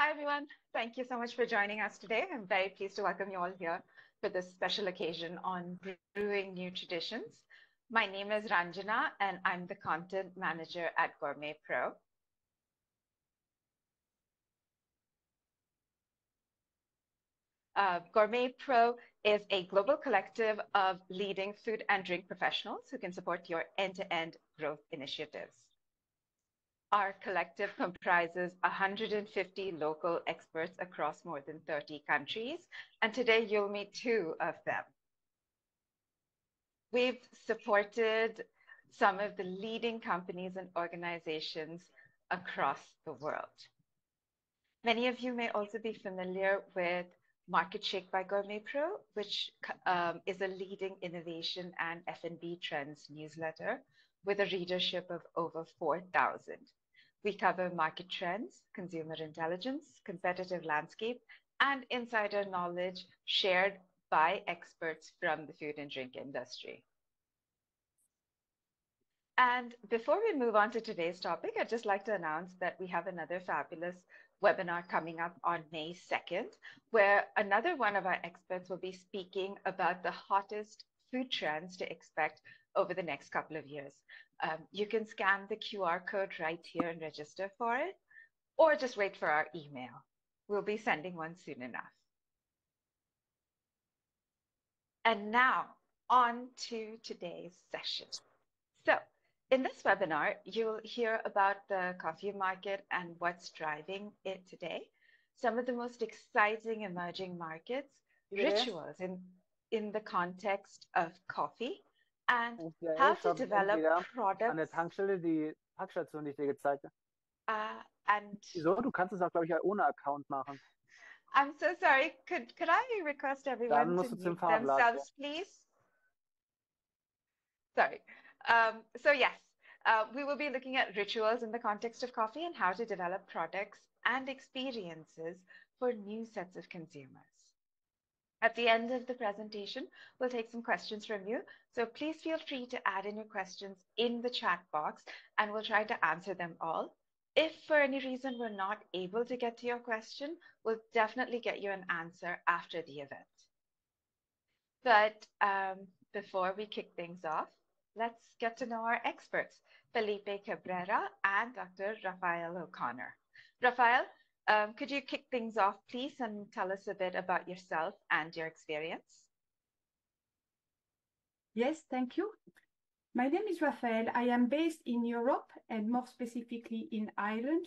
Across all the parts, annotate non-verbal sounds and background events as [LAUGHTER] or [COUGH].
Hi, everyone. Thank you so much for joining us today. I'm very pleased to welcome you all here for this special occasion on brewing new traditions. My name is Ranjana, and I'm the content manager at Gourmet Pro. Uh, GourmetPro is a global collective of leading food and drink professionals who can support your end-to-end growth initiatives. Our collective comprises 150 local experts across more than 30 countries, and today you'll meet two of them. We've supported some of the leading companies and organizations across the world. Many of you may also be familiar with Market Shake by GourmetPro, which um, is a leading innovation and F&B trends newsletter with a readership of over 4,000. We cover market trends, consumer intelligence, competitive landscape, and insider knowledge shared by experts from the food and drink industry. And before we move on to today's topic, I'd just like to announce that we have another fabulous webinar coming up on May 2nd, where another one of our experts will be speaking about the hottest food trends to expect over the next couple of years. Um, you can scan the QR code right here and register for it, or just wait for our email. We'll be sending one soon enough. And now on to today's session. So in this webinar, you'll hear about the coffee market and what's driving it today, some of the most exciting emerging markets, yeah. rituals in, in the context of coffee, and okay, how to develop products. An der Tankstelle die Packstation, die ich dir gezeigt habe. Uh, and Wieso? Du kannst es auch, glaube ich, ohne Account machen. I'm so sorry. Could could I request everyone to mute themselves, please? Sorry. Um, so yes, uh, we will be looking at rituals in the context of coffee and how to develop products and experiences for new sets of consumers. At the end of the presentation, we'll take some questions from you. So please feel free to add in your questions in the chat box and we'll try to answer them all. If for any reason we're not able to get to your question, we'll definitely get you an answer after the event. But um, before we kick things off, let's get to know our experts, Felipe Cabrera and Dr. Raphaëlle O'Connor. Raphaëlle, um, could you kick things off, please, and tell us a bit about yourself and your experience? Yes, thank you. My name is Raphaëlle. I am based in Europe and more specifically in Ireland.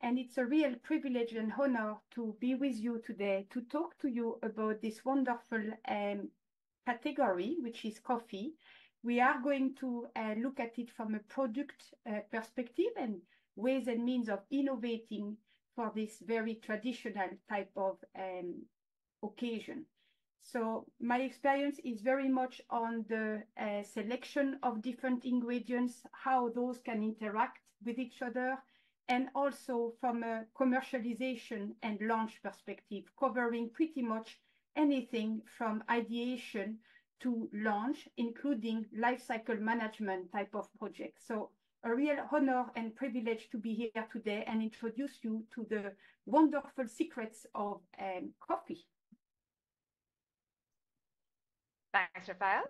And it's a real privilege and honor to be with you today to talk to you about this wonderful um, category, which is coffee, we are going to uh, look at it from a product uh, perspective and ways and means of innovating for this very traditional type of um, occasion. So my experience is very much on the uh, selection of different ingredients, how those can interact with each other, and also from a commercialization and launch perspective, covering pretty much anything from ideation to launch, including life cycle management type of projects. So a real honor and privilege to be here today and introduce you to the wonderful secrets of um, coffee. Thanks, Raphaëlle.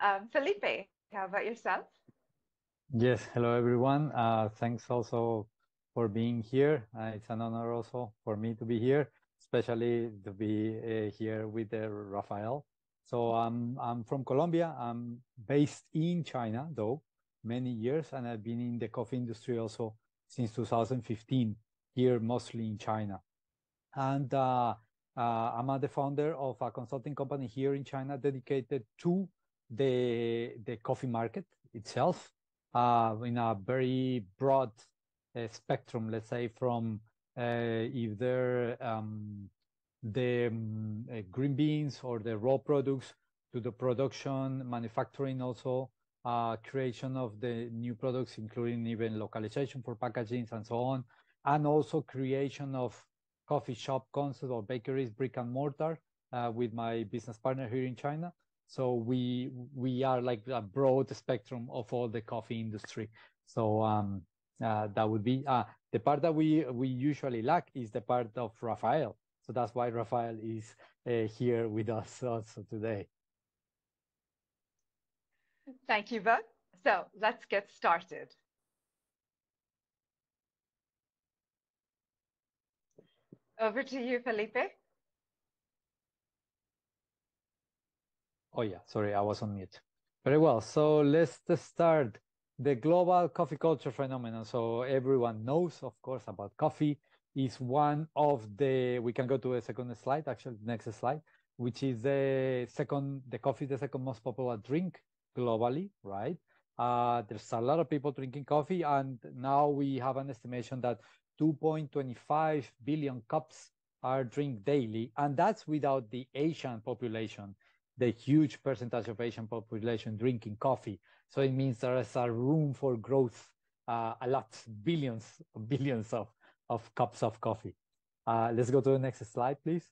Um, Felipe, how about yourself? Yes, hello everyone. Uh, thanks also for being here. Uh, it's an honor also for me to be here, especially to be uh, here with uh, Raphaëlle. So I'm I'm from Colombia. I'm based in China though many years, and I've been in the coffee industry also since 2015 here, mostly in China. And uh, uh, I'm the founder of a consulting company here in China dedicated to the the coffee market itself uh, in a very broad uh, spectrum. Let's say from uh, either um, the um, uh, green beans or the raw products to the production, manufacturing also, uh, creation of the new products, including even localization for packaging and so on, and also creation of coffee shop concept or bakeries, brick and mortar, uh, with my business partner here in China. So we we are like a broad spectrum of all the coffee industry. So um, Uh, that would be uh, the part that we we usually lack is the part of Raphaëlle. So that's why Raphaëlle is uh, here with us also today. Thank you both. So let's get started. Over to you, Felipe. Oh yeah, sorry, I was on mute. Very well. So let's start the global coffee culture phenomenon. So everyone knows, of course, about coffee is one of the, we can go to a second slide, actually next slide, which is the second, the coffee, the second most popular drink globally, right? Uh, there's a lot of people drinking coffee and now we have an estimation that 2.25 billion cups are drink daily. And that's without the Asian population the huge percentage of Asian population drinking coffee. So it means there is a room for growth, uh, a lot, billions, [LAUGHS] billions of, of cups of coffee. Uh, let's go to the next slide, please.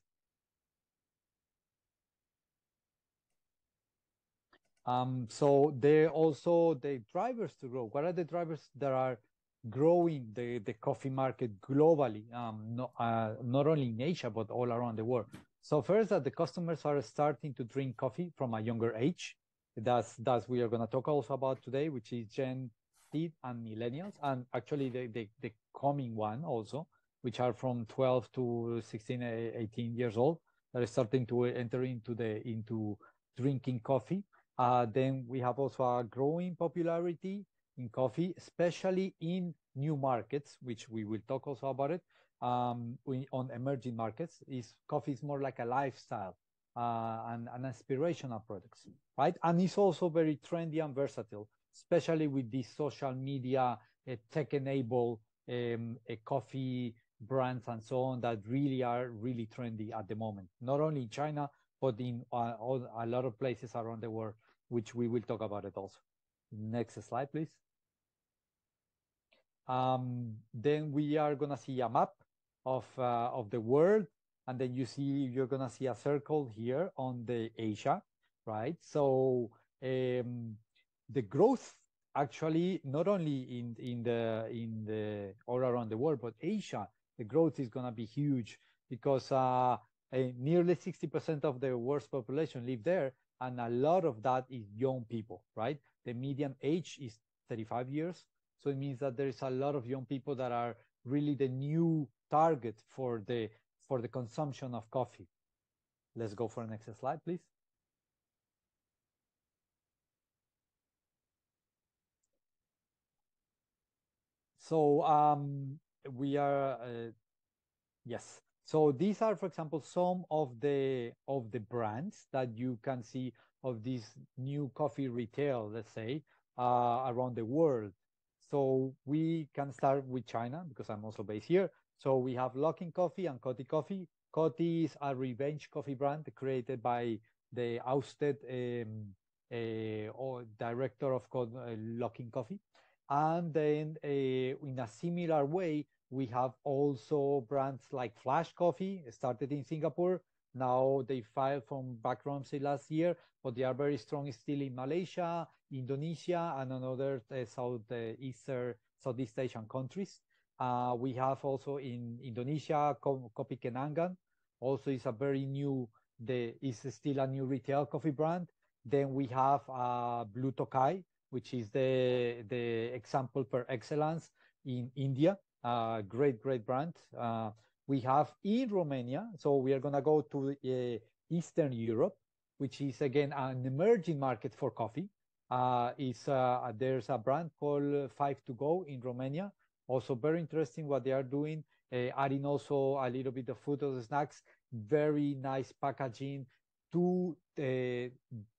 Um, so there also the drivers to grow. What are the drivers that are growing the, the coffee market globally, um, no, uh, not only in Asia, but all around the world? So first that the customers are starting to drink coffee from a younger age. That's, that's we are going to talk also about today, which is Gen Z and millennials, and actually the, the, the coming one also, which are from 12 to 16, 18 years old, that are starting to enter into the, into drinking coffee. Uh, then we have also a growing popularity in coffee, especially in new markets, which we will talk also about it, um, we, on emerging markets is coffee is more like a lifestyle uh, and an aspirational product, right? And it's also very trendy and versatile, especially with these social media, uh, tech-enabled um, coffee brands and so on that really are really trendy at the moment. Not only in China, but in uh, all, a lot of places around the world, which we will talk about it also. Next slide, please. Um, then we are gonna see a map of uh, of the world and then you see you're gonna see a circle here on the Asia right so um, the growth actually not only in in the in the all around the world but Asia the growth is gonna be huge because uh, nearly 60% of the world's population live there and a lot of that is young people right the median age is 35 years so it means that there is a lot of young people that are really the new target for the for the consumption of coffee. Let's go for the next slide, please. So um, we are uh, yes. So these are, for example, some of the of the brands that you can see of this new coffee retail, let's say, uh, around the world. So we can start with China because I'm also based here. So we have Luckin Coffee and Cotti Coffee. Cotti is a revenge coffee brand created by the ousted um, uh, director of uh, Luckin Coffee. And then uh, in a similar way, we have also brands like Flash Coffee, started in Singapore. Now they filed from bankruptcy last year, but they are very strong still in Malaysia, Indonesia, and another uh, Southeastern, Southeast Asian countries. Uh, we have also in Indonesia, Kopi Kenangan. Also is a very new, the is still a new retail coffee brand. Then we have uh, Blue Tokai, which is the the example per excellence in India. Uh, great, great brand. Uh, we have in Romania, so we are gonna go to uh, Eastern Europe, which is again an emerging market for coffee. Uh, is uh, there's a brand called Five to Go in Romania, also very interesting what they are doing, adding also a little bit of food or snacks, very nice packaging to the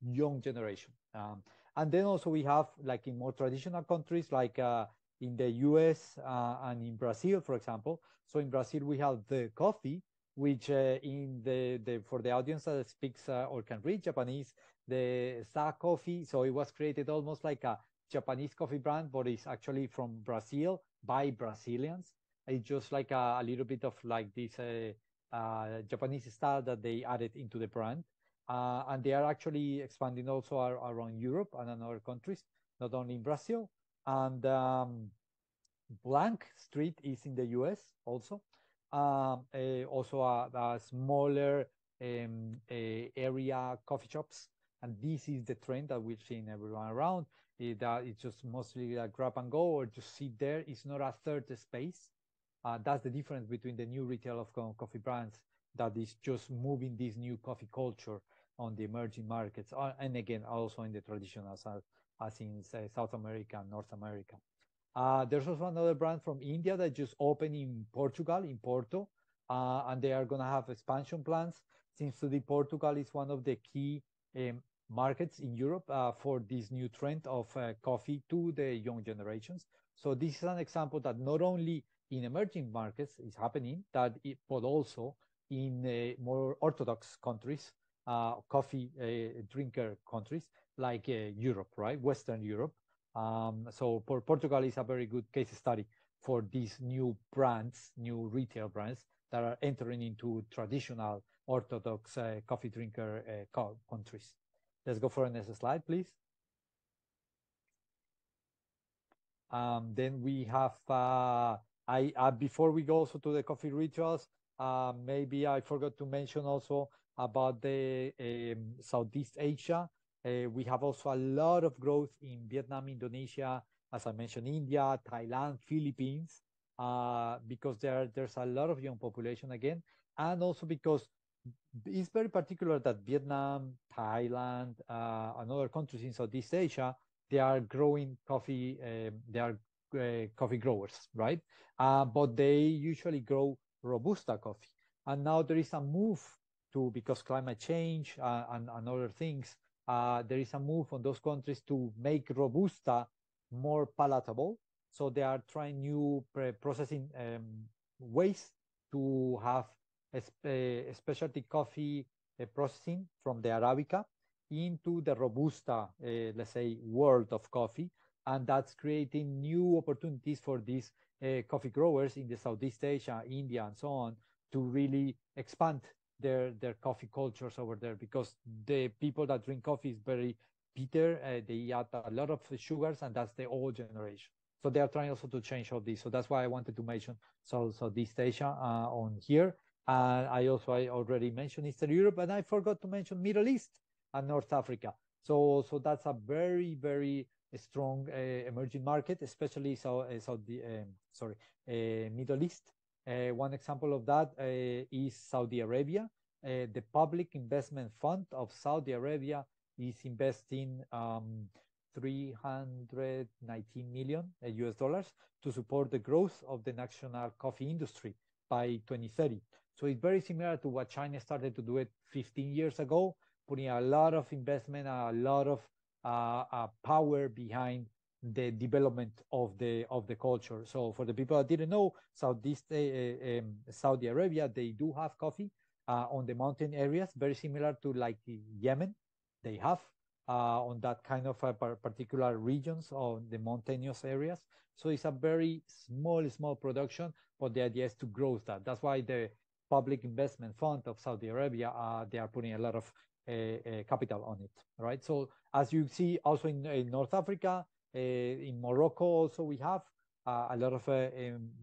young generation. Um, and then also we have like in more traditional countries like uh, in the US uh, and in Brazil, for example. So in Brazil we have the coffee, which uh, in the, the for the audience that speaks uh, or can read Japanese, the Sa coffee. So it was created almost like a Japanese coffee brand, but it's actually from Brazil by Brazilians. It's just like a, a little bit of like this uh, uh, Japanese style that they added into the brand. Uh, and they are actually expanding also around Europe and in other countries, not only in Brazil. And um, Blank Street is in the US also. Um, also a, a smaller um, area coffee shops. And this is the trend that we're seeing everyone around. It, uh, it's just mostly a grab and go or just sit there. It's not a third space. Uh, that's the difference between the new retail of coffee brands that is just moving this new coffee culture on the emerging markets, uh, and again, also in the traditional, as, in say, South America and North America. Uh, there's also another brand from India that just opened in Portugal, in Porto, uh, and they are going to have expansion plans. Since today Portugal is one of the key um, markets in Europe uh, for this new trend of uh, coffee to the young generations. So this is an example that not only in emerging markets is happening, that it, but also in uh, more orthodox countries, uh, coffee uh, drinker countries like Europe, right? Western Europe. Um, so Portugal is a very good case study for these new brands, new retail brands that are entering into traditional orthodox uh, coffee drinker uh, countries. Let's go for the next slide, please. Um, then we have, uh, I uh, before we go also to the coffee rituals, uh, maybe I forgot to mention also about the um, Southeast Asia. Uh, we have also a lot of growth in Vietnam, Indonesia, as I mentioned, India, Thailand, Philippines, uh, because there there's a lot of young population again, and also because it's very particular that Vietnam, Thailand, uh, and other countries in Southeast Asia they are growing coffee. Um, they are coffee growers, right? But they usually grow robusta coffee, and now there is a move to because climate change uh, and, and other things. Uh, there is a move on those countries to make robusta more palatable. So they are trying new processing um, ways to have a, a specialty coffee uh, processing from the Arabica into the Robusta, uh, let's say, world of coffee. And that's creating new opportunities for these uh, coffee growers in the Southeast Asia, India, and so on to really expand their, their coffee cultures over there because the people that drink coffee is very bitter. Uh, they add a lot of sugars, and that's the old generation. So they are trying also to change all this. So that's why I wanted to mention so so this Asia uh, on here. And I also I already mentioned Eastern Europe, and I forgot to mention Middle East and North Africa. So so that's a very very strong uh, emerging market, especially so uh, Saudi um, sorry uh, Middle East. Uh, one example of that uh, is Saudi Arabia. Uh, the Public Investment Fund of Saudi Arabia is investing um, 319 million US dollars to support the growth of the national coffee industry by 2030. So it's very similar to what China started to do it 15 years ago, putting a lot of investment, a lot of uh, uh, power behind the development of the of the culture. So for the people that didn't know, Southeast uh, um, Saudi Arabia, they do have coffee uh, on the mountain areas, very similar to like Yemen. They have uh, on that kind of particular regions of the mountainous areas. So it's a very small, small production, but the idea is to grow that. That's why the public investment fund of Saudi Arabia, uh, they are putting a lot of uh, uh, capital on it, right? So as you see, also in, in North Africa, in Morocco, also we have a lot of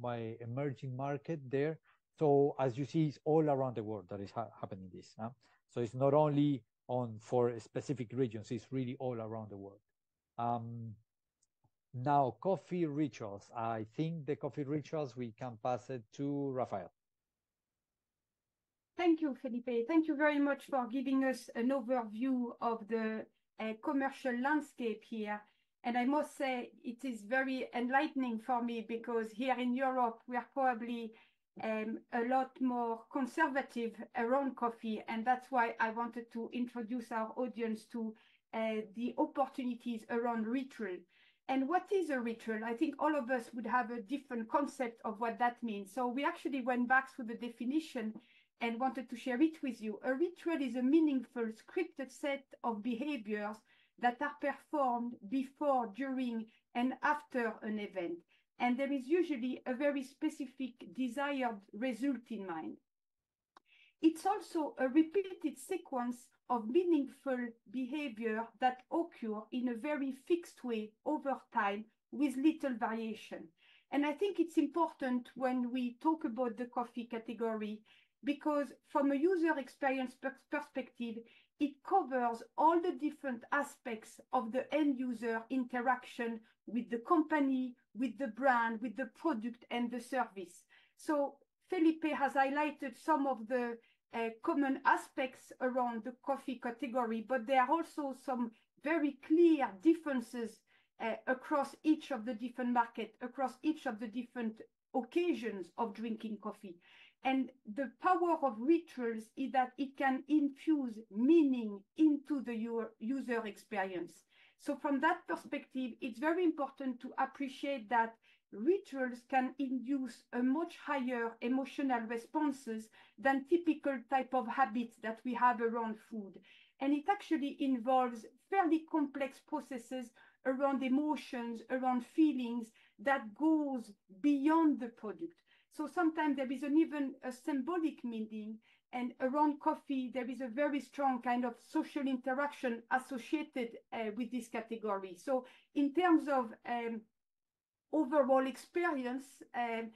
my emerging market there. So as you see, it's all around the world that is ha happening this. Huh? So it's not only on for specific regions; it's really all around the world. Um, now, coffee rituals. I think the coffee rituals we can pass it to Raphaëlle. Thank you, Felipe. Thank you very much for giving us an overview of the uh, commercial landscape here. And I must say, it is very enlightening for me because here in Europe, we are probably um, a lot more conservative around coffee. And that's why I wanted to introduce our audience to uh, the opportunities around ritual. And what is a ritual? I think all of us would have a different concept of what that means. So we actually went back through the definition and wanted to share it with you. A ritual is a meaningful scripted set of behaviors that are performed before, during, and after an event. And there is usually a very specific desired result in mind. It's also a repeated sequence of meaningful behavior that occur in a very fixed way over time with little variation. And I think it's important when we talk about the coffee category because from a user experience perspective, it covers all the different aspects of the end user interaction with the company, with the brand, with the product and the service. So Felipe has highlighted some of the uh, common aspects around the coffee category, but there are also some very clear differences uh, across each of the different markets, across each of the different occasions of drinking coffee. And the power of rituals is that it can infuse meaning into the user experience. So from that perspective, it's very important to appreciate that rituals can induce a much higher emotional responses than typical type of habits that we have around food. And it actually involves fairly complex processes around emotions, around feelings that goes beyond the product. So sometimes there is an even a symbolic meaning and around coffee, there is a very strong kind of social interaction associated uh, with this category. So in terms of um, overall experience um,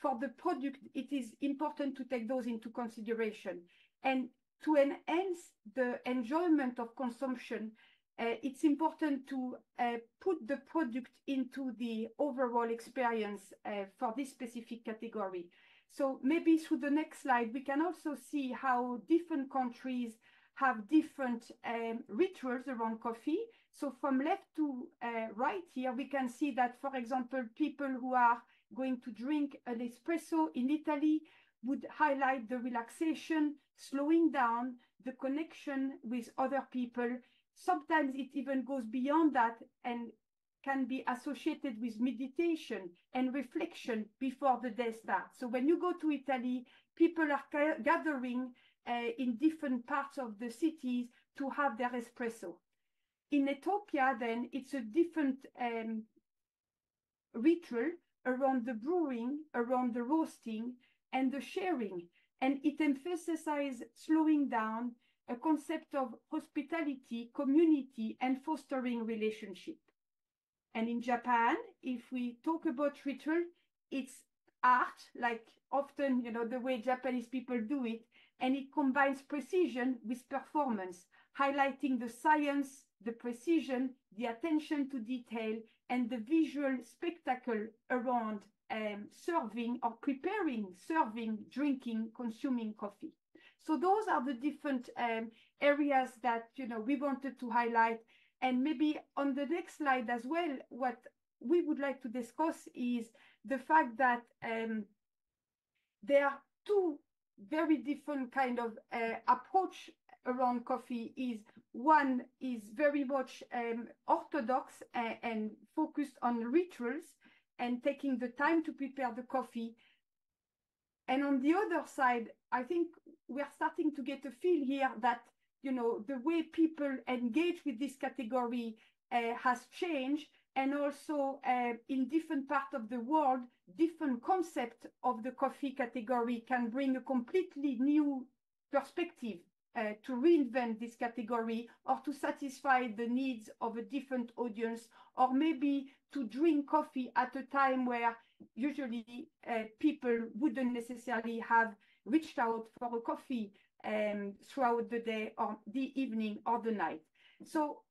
for the product, it is important to take those into consideration. And to enhance the enjoyment of consumption, it's important to uh, put the product into the overall experience uh, for this specific category. So maybe through the next slide, we can also see how different countries have different um, rituals around coffee. So from left to uh, right here, we can see that, for example, people who are going to drink an espresso in Italy would highlight the relaxation, slowing down, the connection with other people. Sometimes it even goes beyond that and can be associated with meditation and reflection before the day starts. So when you go to Italy, people are gathering uh, in different parts of the cities to have their espresso. In Ethiopia, then, it's a different um, ritual around the brewing, around the roasting, and the sharing. And it emphasizes slowing down, a concept of hospitality, community, and fostering relationship. And in Japan, if we talk about ritual, it's art, like often, you know, the way Japanese people do it, and it combines precision with performance, highlighting the science, the precision, the attention to detail, and the visual spectacle around um, serving or preparing, serving, drinking, consuming coffee. So those are the different um, areas that you know we wanted to highlight. And maybe on the next slide as well, what we would like to discuss is the fact that um, there are two very different kind of uh, approach around coffee is one is very much um, orthodox and, and, focused on rituals and taking the time to prepare the coffee. And on the other side, I think we're starting to get a feel here that you know the way people engage with this category uh, has changed. And also uh, in different parts of the world different concept of the coffee category can bring a completely new perspective uh, to reinvent this category or to satisfy the needs of a different audience or maybe to drink coffee at a time where usually uh, people wouldn't necessarily have reached out for a coffee um, throughout the day or the evening or the night. So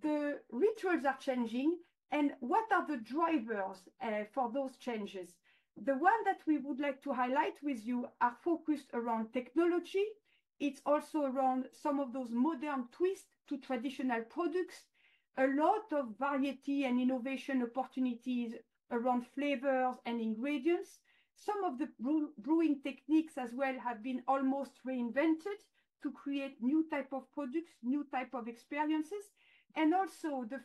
the rituals are changing and what are the drivers uh, for those changes? The one that we would like to highlight with you are focused around technology, it's also around some of those modern twists to traditional products, a lot of variety and innovation opportunities around flavors and ingredients. Some of the brewing techniques as well have been almost reinvented to create new type of products, new type of experiences. And also the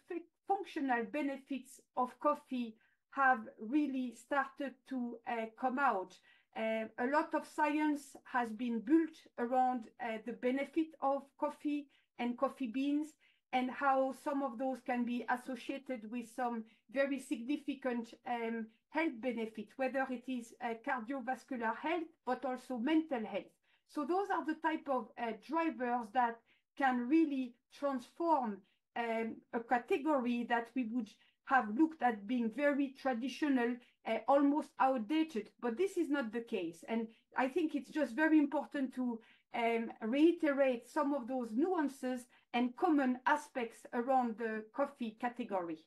functional benefits of coffee have really started to uh, come out. Uh, a lot of science has been built around uh, the benefit of coffee and coffee beans and how some of those can be associated with some very significant um, health benefits, whether it is uh, cardiovascular health, but also mental health. So those are the type of uh, drivers that can really transform um, a category that we would have looked at being very traditional, uh, almost outdated, but this is not the case. And I think it's just very important to um, reiterate some of those nuances and common aspects around the coffee category.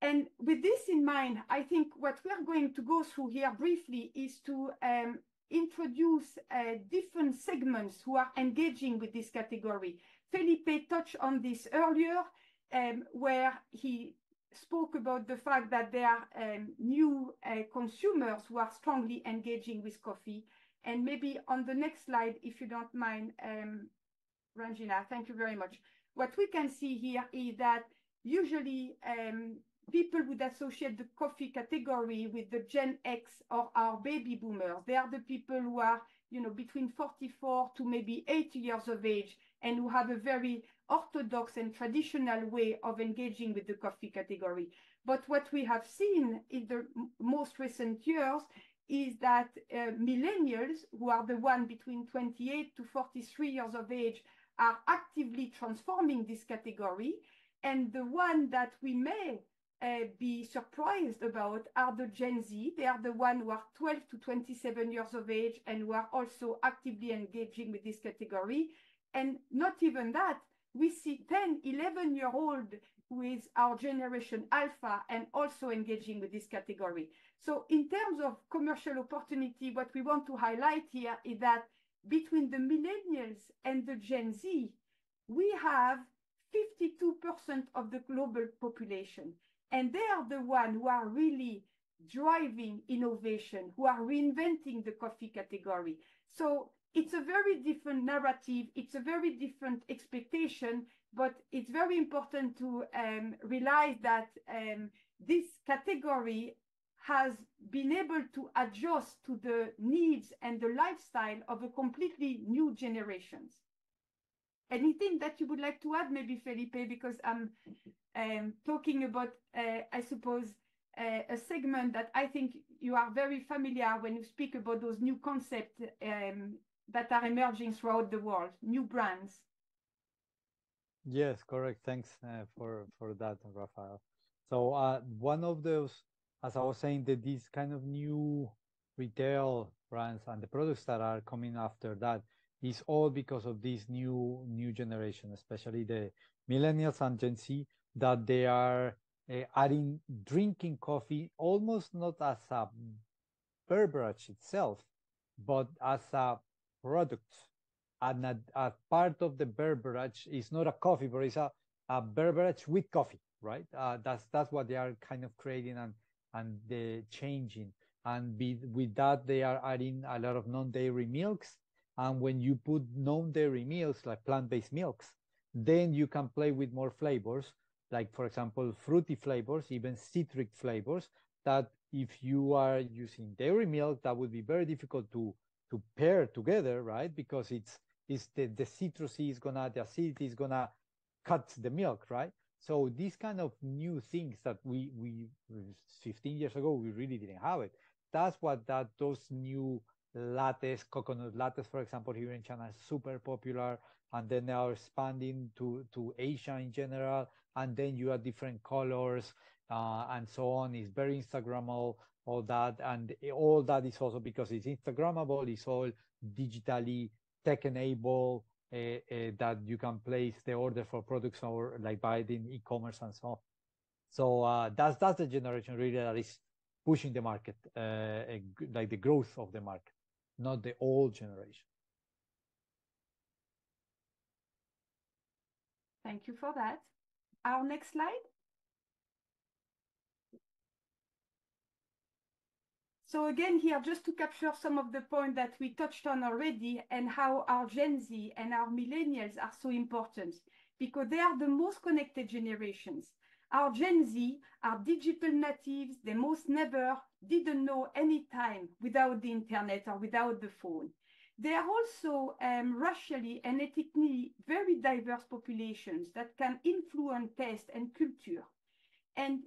And with this in mind, I think what we are going to go through here briefly is to um, introduce uh, different segments who are engaging with this category. Felipe touched on this earlier, um, where he spoke about the fact that there are um, new uh, consumers who are strongly engaging with coffee. And maybe on the next slide, if you don't mind, um, Ranjana, thank you very much. What we can see here is that usually um, people would associate the coffee category with the Gen X or our baby boomers. They are the people who are, you know, between 44 to maybe 80 years of age and who have a very orthodox and traditional way of engaging with the coffee category. But what we have seen in the most recent years is that uh, millennials, who are the one between 28 to 43 years of age, are actively transforming this category. And the one that we may uh, be surprised about are the Gen Z. They are the one who are 12 to 27 years of age and who are also actively engaging with this category. And not even that, we see 10, 11 year old with our generation alpha and also engaging with this category. So in terms of commercial opportunity, what we want to highlight here is that between the millennials and the Gen Z, we have 52% of the global population. And they are the ones who are really driving innovation, who are reinventing the coffee category. So it's a very different narrative, it's a very different expectation, but it's very important to um, realize that um, this category has been able to adjust to the needs and the lifestyle of a completely new generations. Anything that you would like to add, maybe Felipe, because I'm um, talking about, uh, I suppose, uh, a segment that I think you are very familiar when you speak about those new concepts um, that are emerging throughout the world, new brands. Yes, correct. Thanks uh, for for that, Raphaëlle. So uh, one of those, as I was saying, that these kind of new retail brands and the products that are coming after that is all because of this new new generation, especially the millennials and Gen Z, that they are uh, adding drinking coffee almost not as a beverage itself, but as a product. And a, a part of the beverage is not a coffee, but it's a, a beverage with coffee, right? Uh, that's that's what they are kind of creating and and the changing. And be, with that, they are adding a lot of non-dairy milks. And when you put non-dairy milks, like plant-based milks, then you can play with more flavors like for example, fruity flavors, even citric flavors that if you are using dairy milk, that would be very difficult to, to pair together, right? Because it's, it's the, the citrusy is gonna, the acidity is gonna cut the milk, right? So these kind of new things that we, we 15 years ago, we really didn't have it. That's what that, those new lattes, coconut lattes, for example, here in China super popular. And then they are expanding to, to Asia in general and then you have different colors uh, and so on. It's very Instagrammable, all that, and all that is also because it's Instagrammable. It's all digitally tech-enabled uh, uh, that you can place the order for products or like buy it in e-commerce and so on. So uh, that's that's the generation really that is pushing the market, uh, like the growth of the market, not the old generation. Thank you for that. Our next slide. So again here, just to capture some of the point that we touched on already and how our Gen Z and our millennials are so important because they are the most connected generations. Our Gen Z are digital natives. They most never didn't know any time without the internet or without the phone. They are also um, racially and ethnically very diverse populations that can influence taste and culture. And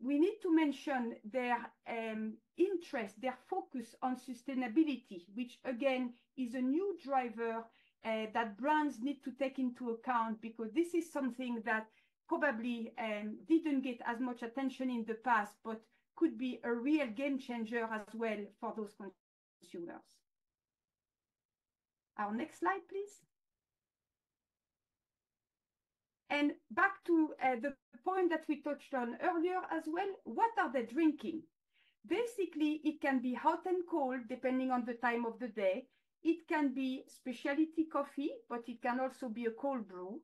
we need to mention their um, interest, their focus on sustainability, which again is a new driver uh, that brands need to take into account because this is something that probably um, didn't get as much attention in the past, but could be a real game changer as well for those consumers. Our next slide, please. And back to uh, the point that we touched on earlier as well, what are they drinking? Basically, it can be hot and cold depending on the time of the day. It can be specialty coffee, but it can also be a cold brew.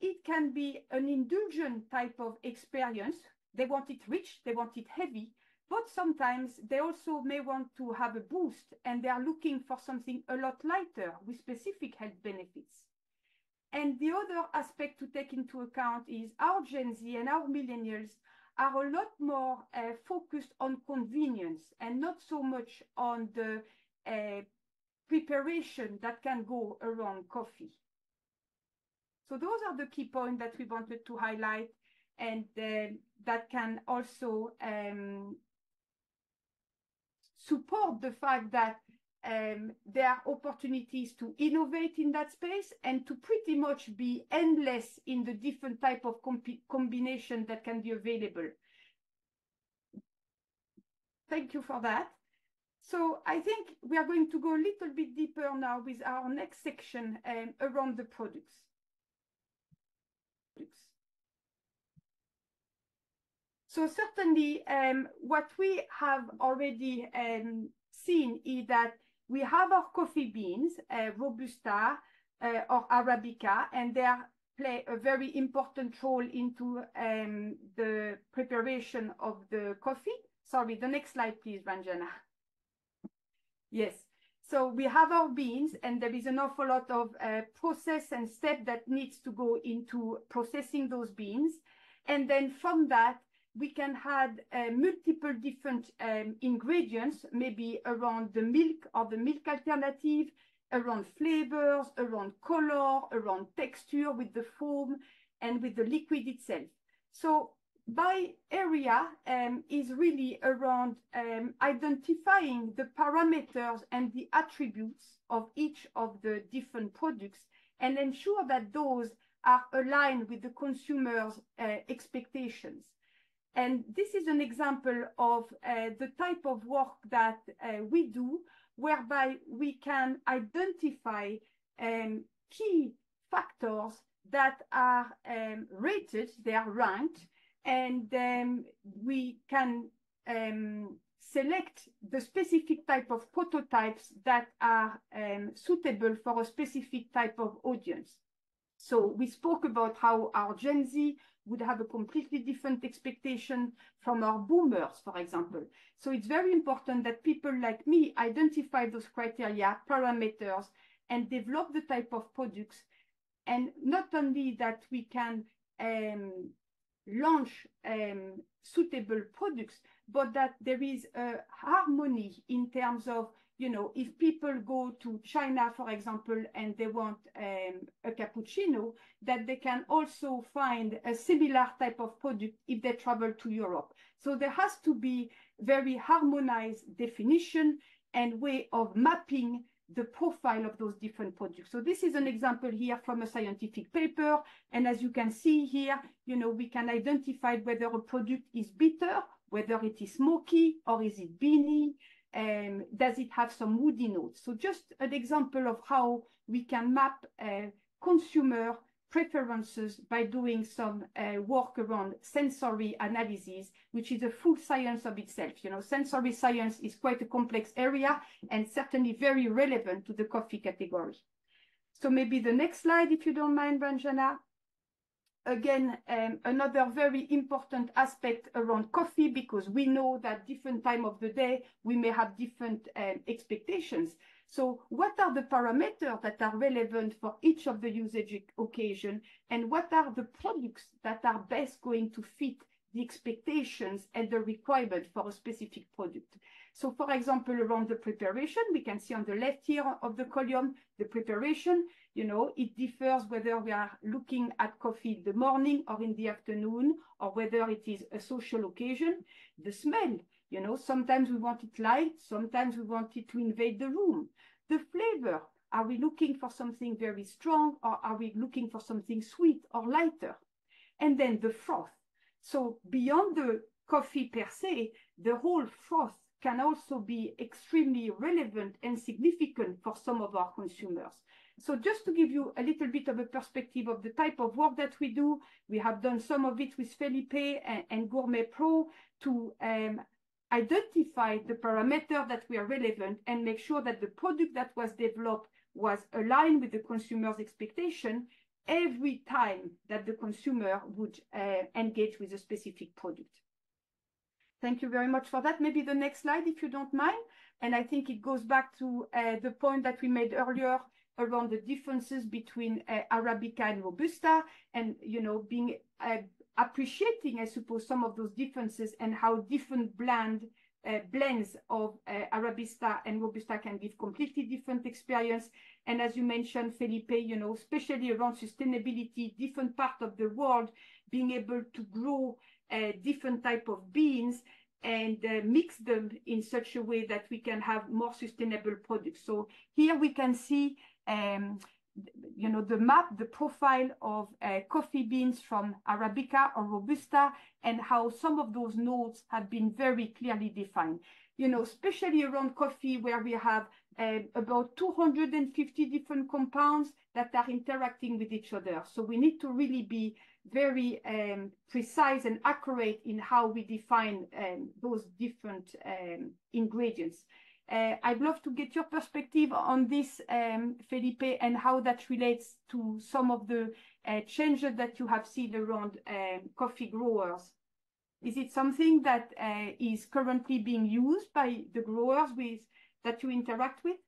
It can be an indulgent type of experience. They want it rich, they want it heavy, but sometimes they also may want to have a boost and they are looking for something a lot lighter with specific health benefits. And the other aspect to take into account is our Gen Z and our millennials are a lot more uh, focused on convenience and not so much on the uh, preparation that can go around coffee. So those are the key points that we wanted to highlight and uh, that can also um, support the fact that um, there are opportunities to innovate in that space and to pretty much be endless in the different type of combination that can be available. Thank you for that. So I think we are going to go a little bit deeper now with our next section um, around the products. So certainly um, what we have already um, seen is that we have our coffee beans, uh, Robusta uh, or Arabica, and they play a very important role into um, the preparation of the coffee. Sorry, the next slide, please, Ranjana. Yes. So we have our beans, and there is an awful lot of uh, process and step that needs to go into processing those beans. And then from that, we can add uh, multiple different um, ingredients, maybe around the milk or the milk alternative, around flavors, around color, around texture with the foam and with the liquid itself. So by area um, is really around um, identifying the parameters and the attributes of each of the different products and ensure that those are aligned with the consumer's uh, expectations. And this is an example of uh, the type of work that uh, we do, whereby we can identify um, key factors that are um, rated, they are ranked, and um, we can um, select the specific type of prototypes that are um, suitable for a specific type of audience. So we spoke about how our Gen Z would have a completely different expectation from our boomers, for example. So it's very important that people like me identify those criteria, parameters, and develop the type of products. And not only that we can um, launch um, suitable products, but that there is a harmony in terms of you know, if people go to China, for example, and they want um, a cappuccino, that they can also find a similar type of product if they travel to Europe. So there has to be very harmonized definition and way of mapping the profile of those different products. So this is an example here from a scientific paper. And as you can see here, you know, we can identify whether a product is bitter, whether it is smoky, or is it beany, um, does it have some woody notes? So just an example of how we can map uh, consumer preferences by doing some uh, work around sensory analysis, which is a full science of itself. You know, sensory science is quite a complex area and certainly very relevant to the coffee category. So maybe the next slide, if you don't mind, Ranjana again, um, another very important aspect around coffee because we know that different time of the day, we may have different um, expectations. So what are the parameters that are relevant for each of the usage occasion and what are the products that are best going to fit the expectations and the requirement for a specific product. So for example, around the preparation, we can see on the left here of the column, the preparation, you know, it differs whether we are looking at coffee in the morning or in the afternoon, or whether it is a social occasion. The smell, you know, sometimes we want it light, sometimes we want it to invade the room. The flavor, Are we looking for something very strong or are we looking for something sweet or lighter? And then the froth. So beyond the coffee per se, the whole froth can also be extremely relevant and significant for some of our consumers. So just to give you a little bit of a perspective of the type of work that we do, we have done some of it with Felipe and, and GourmetPro to um, identify the parameter that were relevant and make sure that the product that was developed was aligned with the consumer's expectation every time that the consumer would uh, engage with a specific product. Thank you very much for that. Maybe the next slide, if you don't mind. And I think it goes back to uh, the point that we made earlier around the differences between uh, Arabica and Robusta and, you know, being uh, appreciating, I suppose, some of those differences and how different blend uh, blends of uh, Arabista and Robusta can give completely different experience. And as you mentioned, Felipe, you know, especially around sustainability, different part of the world being able to grow uh, different type of beans and uh, mix them in such a way that we can have more sustainable products. So here we can see, um, you know, the map, the profile of uh, coffee beans from Arabica or Robusta and how some of those notes have been very clearly defined. You know, especially around coffee where we have uh, about 250 different compounds that are interacting with each other. So we need to really be very um, precise and accurate in how we define um, those different um, ingredients. Uh, I'd love to get your perspective on this, um, Felipe, and how that relates to some of the uh, changes that you have seen around um, coffee growers. Is it something that uh, is currently being used by the growers with that you interact with?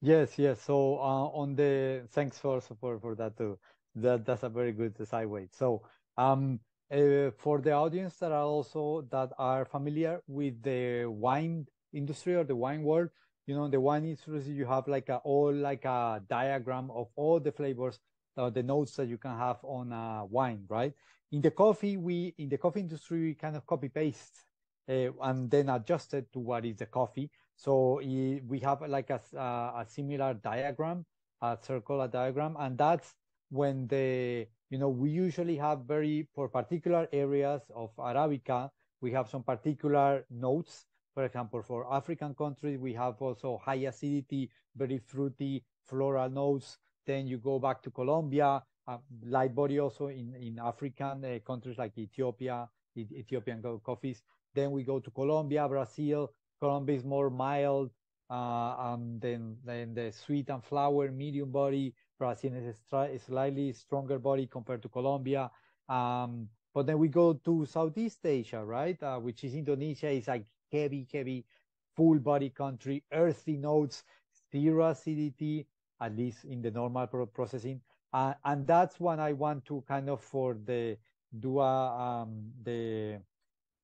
Yes, yes. So uh, on the thanks for support for that too that that's a very good segue. So um, uh, for the audience that are also that are familiar with the wine industry or the wine world, you know, the wine industry you have like a all like a diagram of all the flavors or uh, the notes that you can have on a wine, right? In the coffee, we in the coffee industry we kind of copy paste uh, and then adjust it to what is the coffee. So we have like a, a similar diagram, a circular diagram, and that's when the you know we usually have very for particular areas of arabica we have some particular notes for example for african countries we have also high acidity very fruity floral notes then you go back to colombia uh, light body also in in african uh, countries like ethiopia ethiopian coffees then we go to colombia brazil colombia is more mild uh, and then then the sweet and flower medium body Brazil is a slightly stronger body compared to Colombia. Um, but then we go to Southeast Asia, right? Uh, which is Indonesia is like heavy, heavy, full body country, earthy notes, zero acidity, at least in the normal processing. Uh, and that's when I want to kind of for the do a, um, the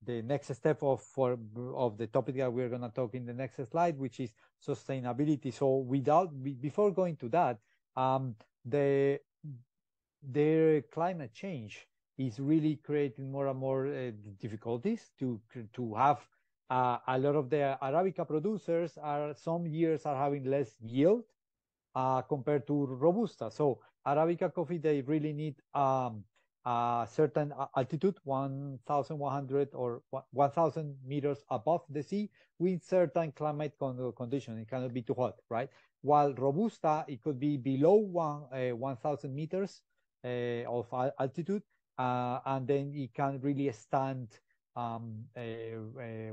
the next step of for of the topic that we're going to talk in the next slide, which is sustainability. So without before going to that, um, the their climate change is really creating more and more uh, difficulties to to have uh, a lot of the arabica producers are some years are having less yield uh, compared to robusta. So arabica coffee they really need um, a certain altitude 1100 or 1000 meters above the sea with certain climate condition. It cannot be too hot right? While Robusta, it could be below one, uh, 1,000 meters uh, of altitude, uh, and then it can really stand um,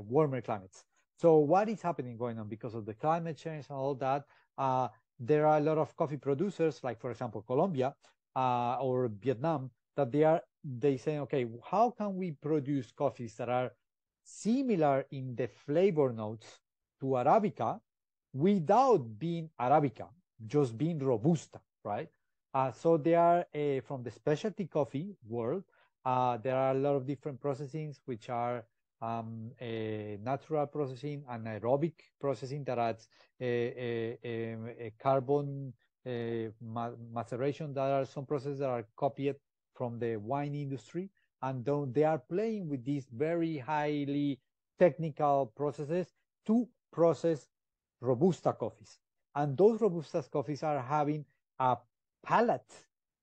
warmer climates. So what is happening going on because of the climate change and all that? Uh, there are a lot of coffee producers, like for example Colombia uh, or Vietnam, that they are they say, okay, how can we produce coffees that are similar in the flavor notes to Arabica, without being Arabica, just being Robusta, right? Uh, so they are uh, from the specialty coffee world. Uh, there are a lot of different processings, which are um, natural processing, anaerobic processing that adds a, a, a carbon ma maceration. There are some processes that are copied from the wine industry, and they are playing with these very highly technical processes to process Robusta coffees. And those robusta coffees are having a palate,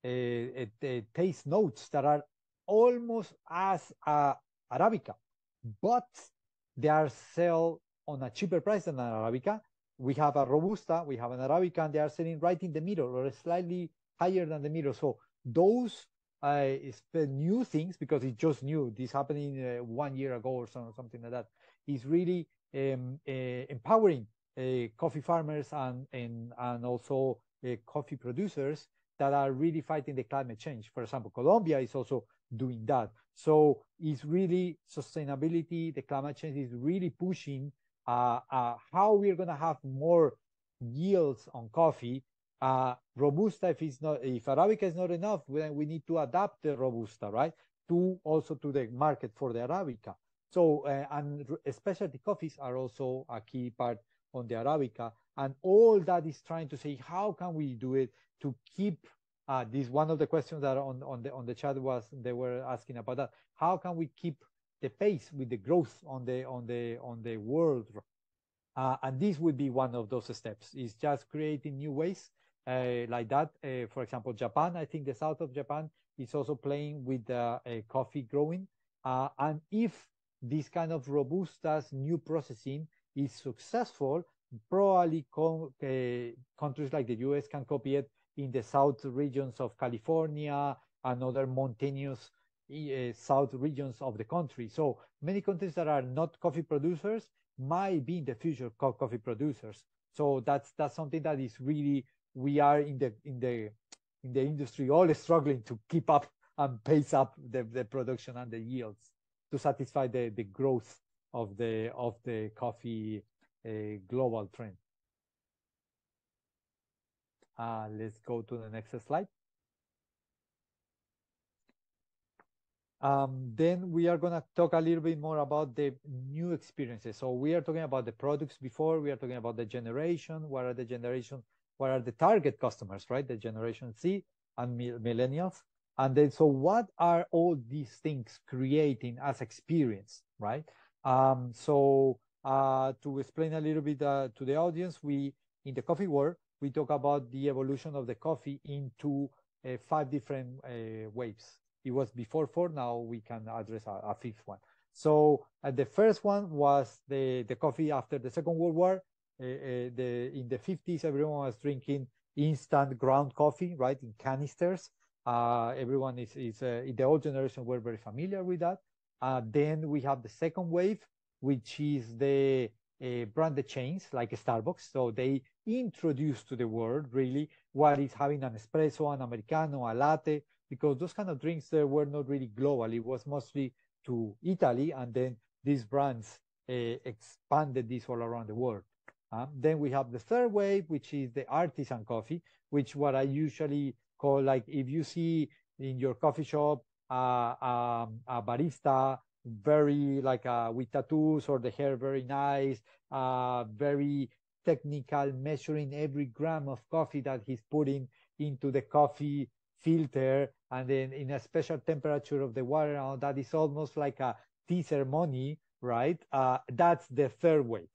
uh, taste notes that are almost as uh, Arabica, but they are sold on a cheaper price than an Arabica. We have a Robusta, we have an Arabica, and they are selling right in the middle or slightly higher than the middle. So those uh, new things, because it's just new, this happening uh, one year ago or something like that, is really um, uh, empowering uh, coffee farmers and, and, and also uh, coffee producers that are really fighting the climate change. For example, Colombia is also doing that. So it's really sustainability, the climate change is really pushing uh, uh, how we're going to have more yields on coffee. Uh, Robusta, if it's not, if Arabica is not enough, then we need to adapt the Robusta, right? To also to the market for the Arabica. So, uh, and specialty coffees are also a key part on the Arabica. And all that is trying to say, how can we do it to keep uh, this one of the questions that on, on the on the chat was they were asking about that. How can we keep the pace with the growth on the on the on the world? Uh, and this would be one of those steps. Is just creating new ways uh, like that. Uh, for example, Japan. I think the south of Japan is also playing with uh, coffee growing. Uh, and if this kind of robustas new processing is successful, probably countries like the US can copy it in the south regions of California and other mountainous uh, south regions of the country. So many countries that are not coffee producers might be in the future co coffee producers. So that's that's something that is really we are in the in the in the industry all struggling to keep up and pace up the, the production and the yields to satisfy the, the growth of the of the coffee uh, global trend. Uh, let's go to the next slide. Um, then we are going to talk a little bit more about the new experiences. So we are talking about the products before, we are talking about the generation, what are the generation, what are the target customers, right? The generation C and millennials. And then, so what are all these things creating as experience, right? Um, so uh, to explain a little bit uh, to the audience, we, in the coffee world, we talk about the evolution of the coffee into uh, five different uh, waves. It was before four, now we can address a, a fifth one. So uh, the first one was the, the coffee after the Second World War. Uh, uh, the, in the 50s, everyone was drinking instant ground coffee, right, in canisters. Uh, everyone is, is the old generation were very familiar with that. then we have the second wave, which is the branded chains like Starbucks. So they introduced to the world really what is having an espresso, an americano, a latte, because those kind of drinks there were not really global. It was mostly to Italy, and then these brands uh, expanded this all around the world. Um, then we have the third wave, which is the artisan coffee, which what I usually call like if you see in your coffee shop uh, um, a barista very like uh, with tattoos or the hair very nice, uh, very technical, measuring every gram of coffee that he's putting into the coffee filter and then in a special temperature of the water. That is almost like a tea ceremony, right? Uh, that's the third wave.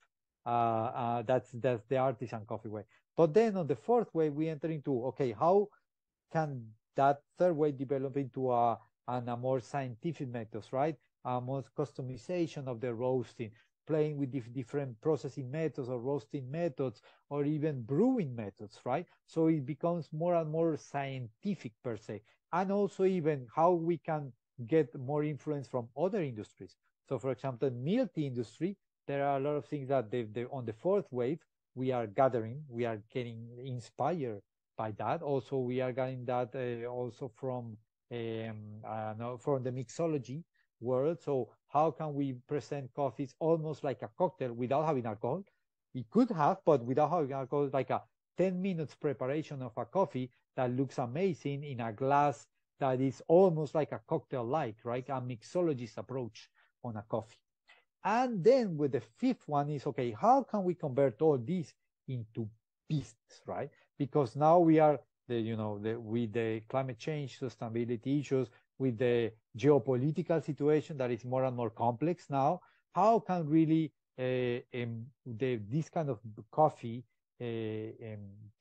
Uh, uh, that's that's the artisan coffee way. But then on the fourth wave, we enter into okay, how can that third way develop into a and a more scientific methods, right? a more customization of the roasting, playing with dif different processing methods or roasting methods or even brewing methods, right? So it becomes more and more scientific per se. And also even how we can get more influence from other industries. So for example, milk industry, there are a lot of things that they, they, on the fourth wave, we are gathering, we are getting inspired by that. Also, we are getting that uh, also from um, uh, from the mixology world. So how can we present coffees almost like a cocktail without having alcohol? It could have, but without having alcohol, like a 10 minutes preparation of a coffee that looks amazing in a glass that is almost like a cocktail like, right? A mixologist approach on a coffee. And then with the fifth one is, okay, how can we convert all these into business, right? Because now we are the, you know, the, with the climate change, sustainability issues, with the geopolitical situation that is more and more complex now, how can really uh, um, the, this kind of coffee um,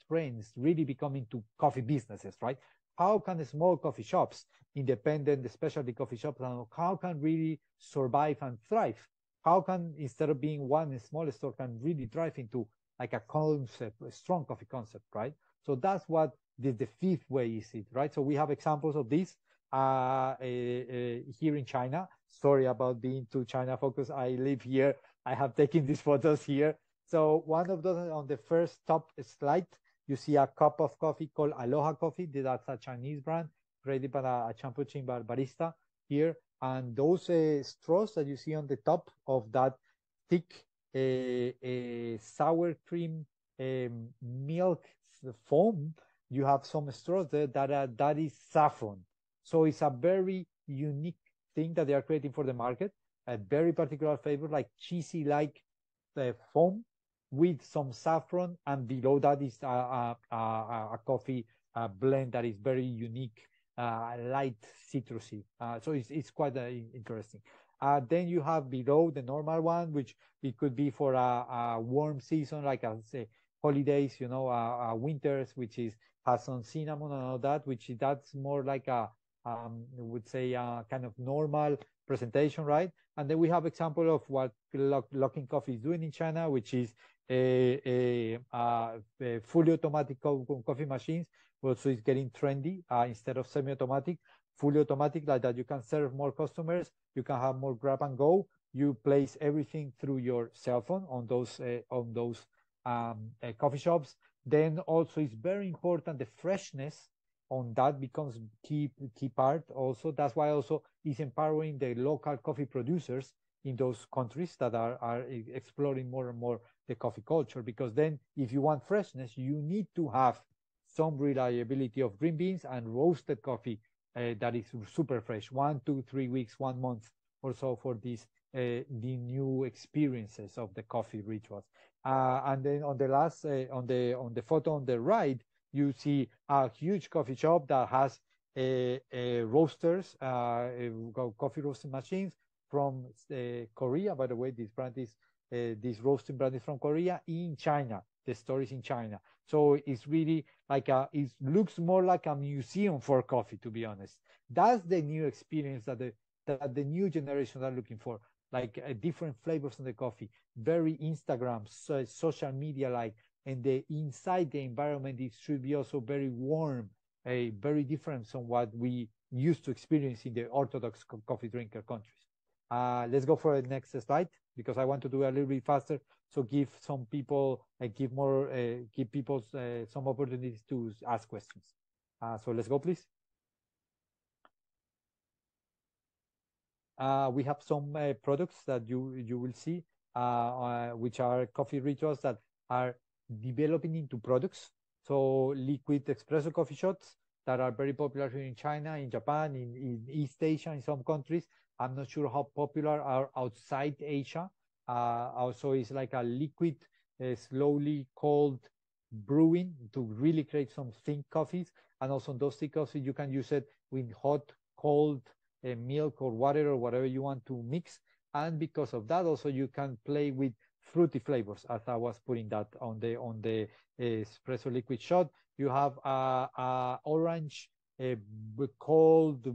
trends really become into coffee businesses, right? How can small coffee shops, independent specialty coffee shops, how can really survive and thrive? How can instead of being one small store can really drive into like a concept, a strong coffee concept, right? So that's what the, the fifth way is it, right? So we have examples of this uh, uh, uh, here in China. Sorry about being too China focused. I live here. I have taken these [LAUGHS] photos here. So one of those on the first top slide, you see a cup of coffee called Aloha Coffee. That's a Chinese brand created by a, a Champuchin barista here. And those uh, straws that you see on the top of that thick uh, sour cream um, milk foam, you have some straws there that are, that is saffron. So it's a very unique thing that they are creating for the market, a very particular flavor, like cheesy like uh, foam with some saffron, and below that is a, a, a, a coffee uh, blend that is very unique, uh, light citrusy. Uh, so it's, it's quite uh, interesting. Uh, then you have below the normal one, which it could be for a, a warm season, like I say, holidays, you know, uh, uh, winters, which is has some cinnamon and all that, which that's more like a, um, would say, a kind of normal presentation, right? And then we have example of what Luckin Coffee is doing in China, which is a, a, a fully automatic co coffee machines. Also, it's getting trendy uh, instead of semi-automatic, fully automatic, like that. You can serve more customers. You can have more grab and go. You place everything through your cell phone on those uh, on those um, uh, coffee shops. Then also it's very important the freshness on that becomes key key part. Also. That's why also is empowering the local coffee producers in those countries that are, are exploring more and more the coffee culture. Because then if you want freshness you need to have some reliability of green beans and roasted coffee uh, that is super fresh. One two three weeks one month or so for these uh, the new experiences of the coffee rituals. Uh, and then on the last uh, on the on the photo on the right you see a huge coffee shop that has a, a roasters uh, eh, coffee roasting machines from Korea by the way this brand is this roasting brand is from Korea in China the store is in China. So it's really like a, it looks more like a museum for coffee, to be honest. That's the new experience that the, that the new generation are looking for, like uh, different flavors in the coffee, very Instagram, so, social media like, and the inside the environment, it should be also very warm, a very different from what we used to experience in the orthodox co coffee drinker countries. Uh, let's go for the next slide because I want to do a little bit faster. So give some people, uh, give more, uh, give people uh, some opportunities to ask questions. Uh, so let's go, please. Uh, we have some uh, products that you you will see, which are coffee rituals that are developing into products. So liquid espresso coffee shots that are very popular here in China, in Japan, in, in East Asia, in some countries. I'm not sure how popular are outside Asia. Uh, also, it's like a liquid, uh, slowly cold brewing to really create some thick coffees. And also, those thick coffees, you can use it with hot, cold uh, milk or water or whatever you want to mix. And because of that, also you can play with fruity flavors, as I was putting that on the on the espresso liquid shot. You have a, a orange cold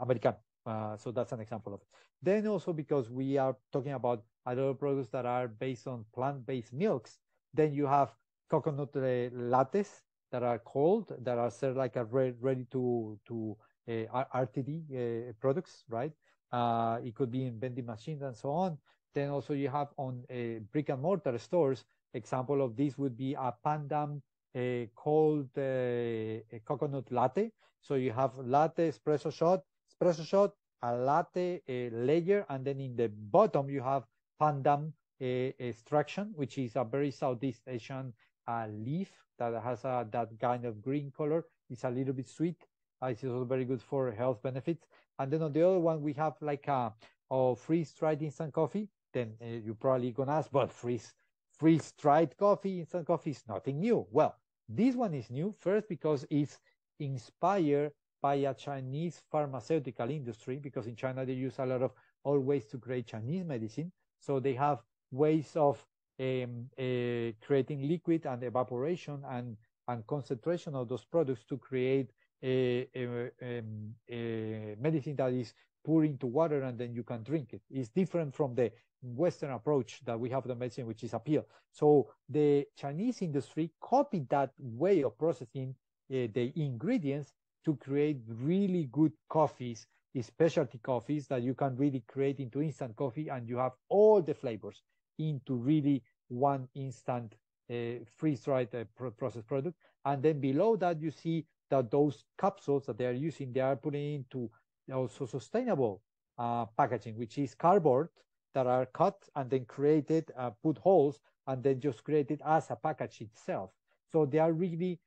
American uh, so that's an example of it. Then also because we are talking about other products that are based on plant-based milks, then you have coconut uh, lattes that are cold, that are like a re ready to to uh, RTD uh, products, right? Uh, it could be in vending machines and so on. Then also you have on uh, brick and mortar stores. Example of this would be a pandan eh, cold eh, coconut latte. So you have latte espresso shot espresso shot, a latte a layer, and then in the bottom you have pandan extraction, which is a very Southeast Asian uh, leaf that has a, that kind of green color. It's a little bit sweet. Uh, it's also very good for health benefits. And then on the other one, we have like uh, a, a freeze-dried instant coffee. Then uh, you're probably gonna ask, but freeze freeze-dried coffee, instant coffee is nothing new. Well, this one is new first because it's inspired by a Chinese pharmaceutical industry because in China they use a lot of old ways to create Chinese medicine. So they have ways of um, uh, creating liquid and evaporation and, and concentration of those products to create a, a, um, a, medicine that is poured into water and then you can drink it. It's different from the Western approach that we have the medicine, which is a pill. So the Chinese industry copied that way of processing uh, the ingredients to create really good coffees, specialty coffees that you can really create into instant coffee and you have all the flavors into really one instant uh, freeze-dried uh, pro processed product. And then below that, you see that those capsules that they are using, they are putting into also sustainable uh, packaging, which is cardboard that are cut and then created, uh, put holes, and then just created as a package itself. So they are really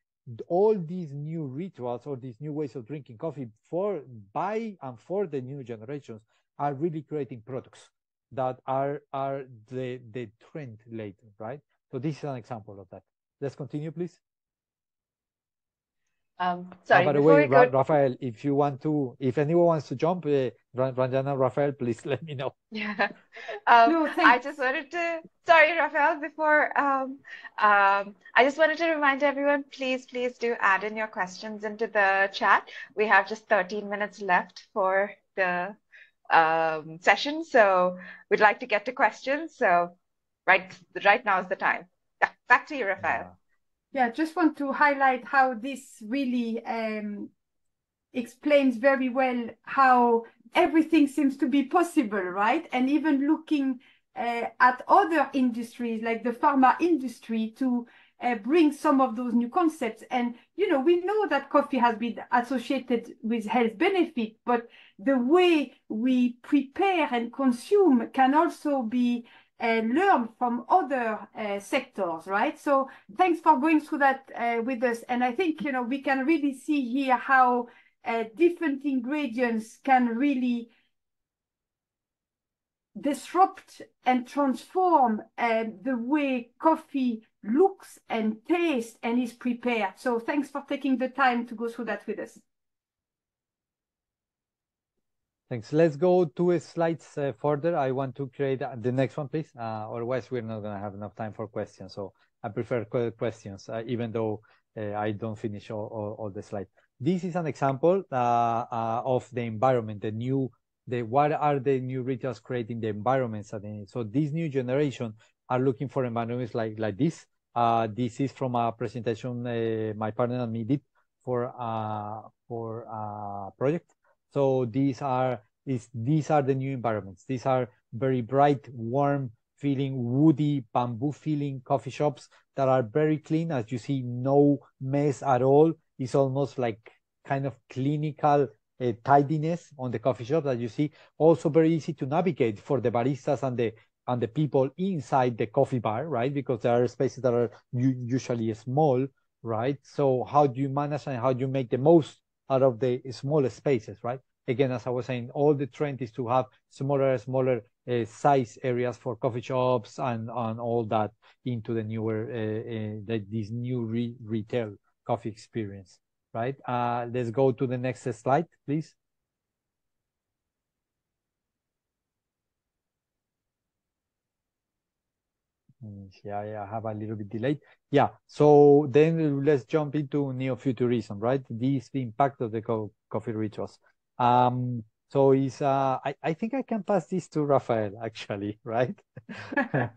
all these new rituals or these new ways of drinking coffee for by and for the new generations are really creating products that are are the the trend later, right? So this is an example of that. Let's continue, please. Um, sorry, by the way, Ra Raphaëlle, if you want to, if anyone wants to jump, uh, Ranjana, Raphaëlle, please [LAUGHS] let me know. [LAUGHS] Yeah. Um, no, I just wanted to, sorry, Raphaëlle, before, um, um, I just wanted to remind everyone, please, please do add in your questions into the chat. We have just 13 minutes left for the um, session. So we'd like to get to questions. So right, right now is the time. Back to you, Raphaëlle. Yeah. Yeah, just want to highlight how this really um, explains very well how everything seems to be possible, right? And even looking uh, at other industries like the pharma industry to uh, bring some of those new concepts. And, you know, we know that coffee has been associated with health benefit, but the way we prepare and consume can also be learn from other uh, sectors, right? So thanks for going through that uh, with us. And I think, you know, we can really see here how uh, different ingredients can really disrupt and transform uh, the way coffee looks and tastes and is prepared. So thanks for taking the time to go through that with us. Thanks. Let's go two slides uh, further. I want to create uh, the next one, please. Uh, otherwise, we're not going to have enough time for questions. So I prefer questions, uh, even though uh, I don't finish all, all, all, the slides. This is an example uh, of the environment, the new, the what are the new retailers creating the environments. So this new generation are looking for environments like like this. this is from a presentation my partner and me did for for a project so these are is these are the new environments. These are very bright, warm feeling, woody, bamboo feeling coffee shops that are very clean. As you see, no mess at all. It's almost like kind of clinical uh, tidiness on the coffee shop that you see. Also very easy to navigate for the baristas and the and the people inside the coffee bar, right? Because there are spaces that are usually small, right? So how do you manage and how do you make the most out of the smaller spaces, right? Again, as I was saying, all the trend is to have smaller, smaller uh, size areas for coffee shops and, and all that into the newer, uh, uh, this new re retail coffee experience, right? Uh, let's go to the next slide, please. Yeah, yeah, I have a little bit delayed. Yeah, so then let's jump into neo-futurism, right? This the impact of the co coffee rituals. Um, so is uh, I, I think I can pass this to Raphaëlle actually, [LAUGHS] right? [LAUGHS]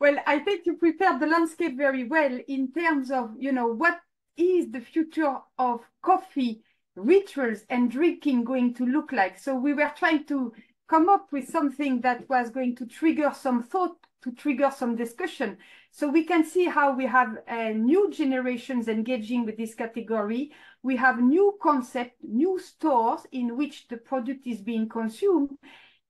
well, I think you prepared the landscape very well in terms of you know what is the future of coffee rituals and drinking going to look like. So we were trying to come up with something that was going to trigger some thought to trigger some discussion. So we can see how we have uh, new generations engaging with this category. We have new concept, new stores in which the product is being consumed.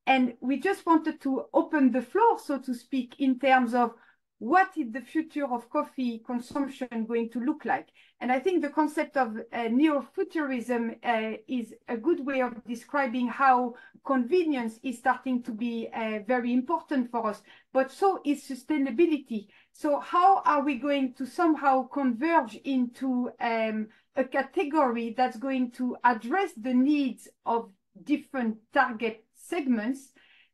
And we just wanted to open the floor, so to speak, in terms of what is the future of coffee consumption going to look like? And I think the concept of uh, neo-futurism uh, is a good way of describing how convenience is starting to be uh, very important for us, but so is sustainability. So how are we going to somehow converge into um, a category that's going to address the needs of different target segments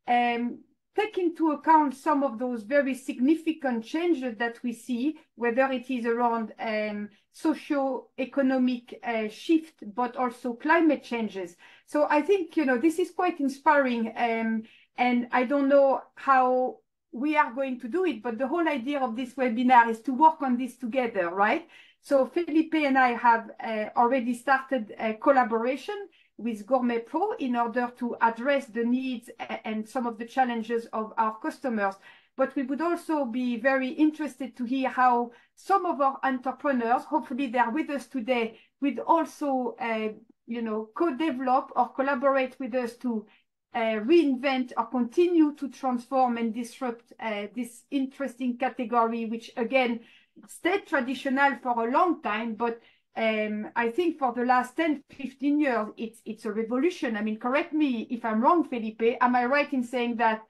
um, take into account some of those very significant changes that we see, whether it is around um, socio-economic uh, shift, but also climate changes. So I think, you know, this is quite inspiring. Um, and I don't know how we are going to do it, but the whole idea of this webinar is to work on this together, right? So Felipe and I have uh, already started a collaboration with GourmetPro in order to address the needs and some of the challenges of our customers. But we would also be very interested to hear how some of our entrepreneurs, hopefully they're with us today, would also, uh, you know, co-develop or collaborate with us to uh, reinvent or continue to transform and disrupt uh, this interesting category, which again stayed traditional for a long time, but um, I think for the last 10, 15 years, it's it's a revolution. I mean, correct me if I'm wrong, Felipe. Am I right in saying that,